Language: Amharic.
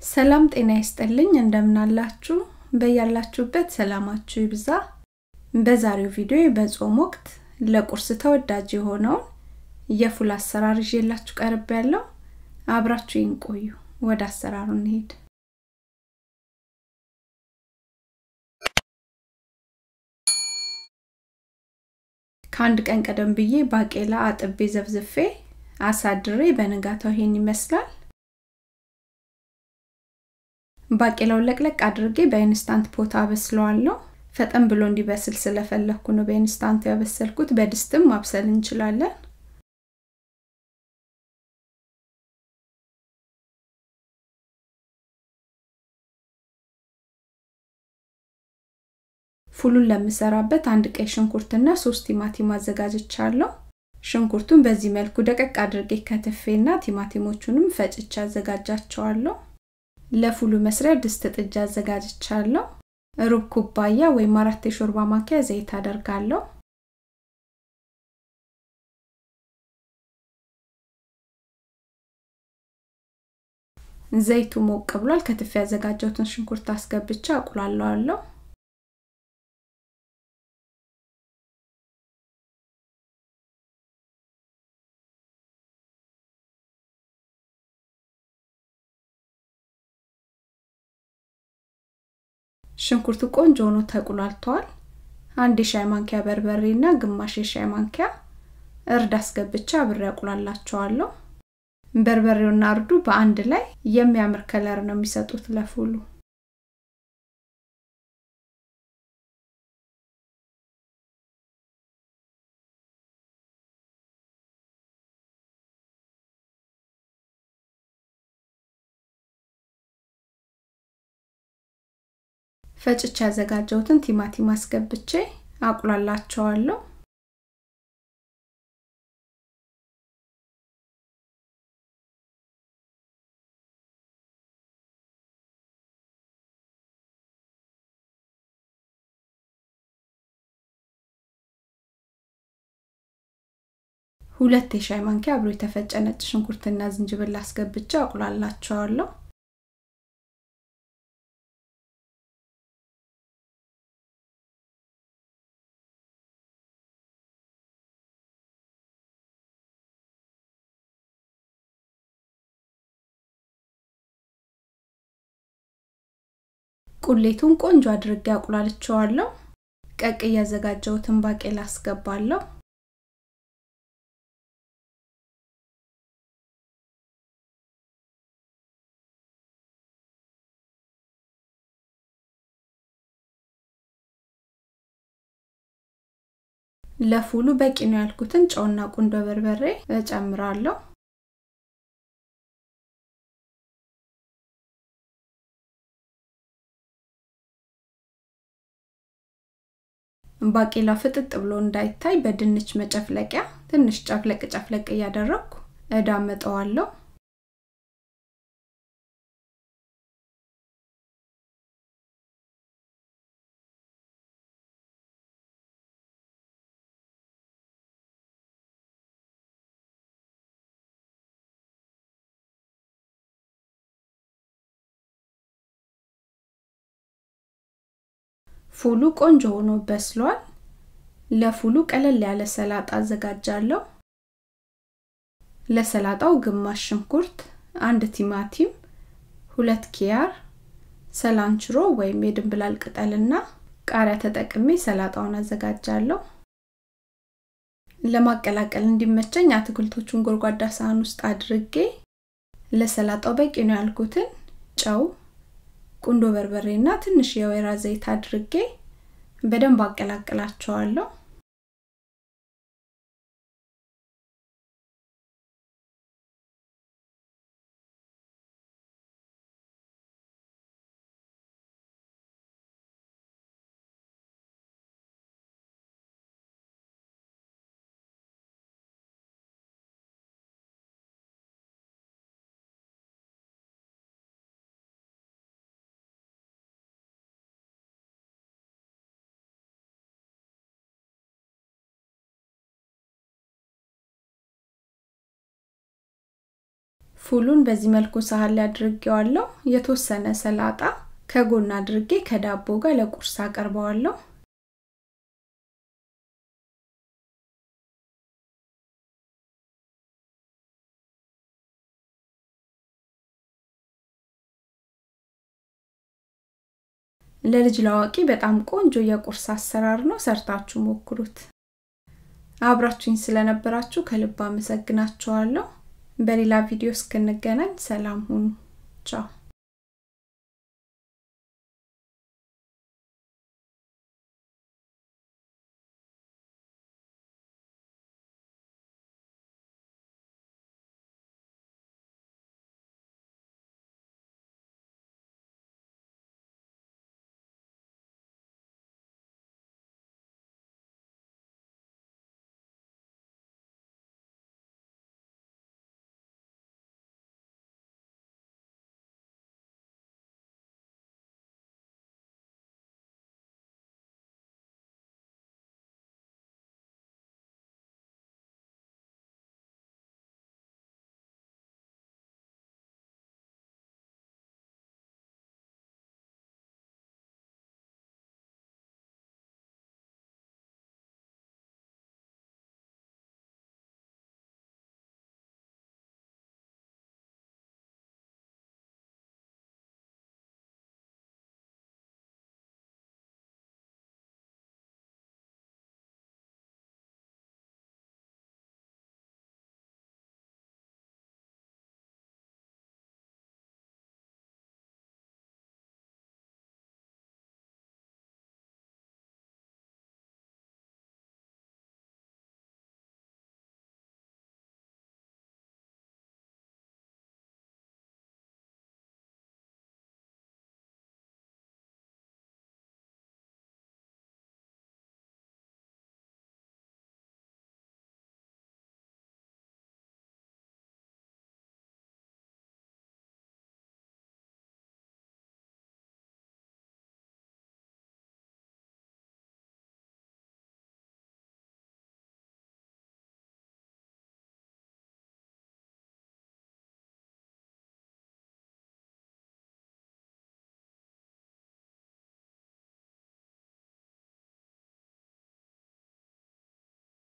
ሰላም ጤና ይስጥልኝ። እንደምናላችሁ? በያላችሁበት ሰላማችሁ ይብዛ። በዛሬው ቪዲዮ በጾም ወቅት ለቁርስ ተወዳጅ የሆነውን የፉል አሰራር ይዤላችሁ ቀርብ ያለው። አብራችሁ ይንቆዩ ወደ አሰራሩ እንሄድ ከአንድ ቀን ቀደም ብዬ ባቄላ አጥቤ ዘፍዝፌ አሳድሬ በንጋታው ይሄን ይመስላል ባቄላውን ለቅለቅ አድርጌ በ Instant Pot አበስለዋለሁ። ፈጠን ብሎ እንዲበስል ስለፈለግኩ ነው በ Instant ያበሰልኩት። በድስትም ማብሰል እንችላለን። ፉሉን ለምሰራበት አንድ ቀይ ሽንኩርትና ሶስት ቲማቲም አዘጋጅቻለሁ። ሽንኩርቱን በዚህ መልኩ ደቀቅ አድርጌ ከትፌና ቲማቲሞቹንም ፈጭቻ አዘጋጃቸዋለሁ ለፉሉ መስሪያ ድስት ጥጃ አዘጋጅቻለሁ። ሩብ ኩባያ ወይም አራት የሾርባ ማንኪያ ዘይት አደርጋለሁ። ዘይቱ ሞቅ ብሏል። ከትፍ ያዘጋጀሁትን ሽንኩርት አስገብቻ አቁላለዋለሁ ሽንኩርቱ ቆንጆ ሆኖ ተቁላልቷል። አንድ የሻይ ማንኪያ በርበሬ እና ግማሽ የሻይ ማንኪያ እርድ አስገብቻ አብሬ ያቁላላቸዋለሁ በርበሬውና እርዱ በአንድ ላይ የሚያምር ከለር ነው የሚሰጡት ለፉሉ ፈጭቼ ያዘጋጀሁትን ቲማቲም አስገብቼ አቁላላቸዋለሁ። ሁለት የሻይ ማንኪያ አብሮ የተፈጨ ነጭ ሽንኩርትና ዝንጅብል አስገብቼ አቁላላቸዋለሁ ቁሌቱን ቆንጆ አድርጌ አቁላልቸዋለሁ። ቀቅ እያዘጋጀሁትን ባቄላ አስገባለሁ። ለፉሉ በቂ ነው ያልኩትን ጨውና ቁንዶ በርበሬ እጨምራለሁ ባቄላ ፍጥጥ ብሎ እንዳይታይ በድንች መጨፍለቂያ ትንሽ ጨፍለቅ ጨፍለቅ እያደረግኩ እዳመጠዋለሁ ፉሉ ቆንጆ ሆኖ በስሏል። ለፉሉ ቀለል ያለ ሰላጣ አዘጋጃለሁ። ለሰላጣው ግማሽ ሽንኩርት አንድ ቲማቲም ሁለት ኪያር ሰላንችሮ ወይም የድንብላል ቅጠልና ቃሪያ ተጠቅሜ ሰላጣውን አዘጋጃለሁ። ለማቀላቀል እንዲመቸኝ አትክልቶቹን ጎድጓዳ ሳህን ውስጥ አድርጌ ለሰላጣው በቂ ነው ያልኩትን ጨው ቁንዶ በርበሬና ትንሽ የወይራ ዘይት አድርጌ በደንብ አቀላቅላቸዋለሁ ፉሉን በዚህ መልኩ ሳህን ላይ አድርጌዋለሁ። የተወሰነ ሰላጣ ከጎን አድርጌ ከዳቦ ጋር ለቁርስ አቀርበዋለሁ። ለልጅ ላዋቂ በጣም ቆንጆ የቁርስ አሰራር ነው። ሰርታችሁ ሞክሩት። አብራችሁኝ ስለነበራችሁ ከልብ አመሰግናችኋለሁ በሌላ ቪዲዮ እስክንገናኝ ሰላም ሁኑ። ቻው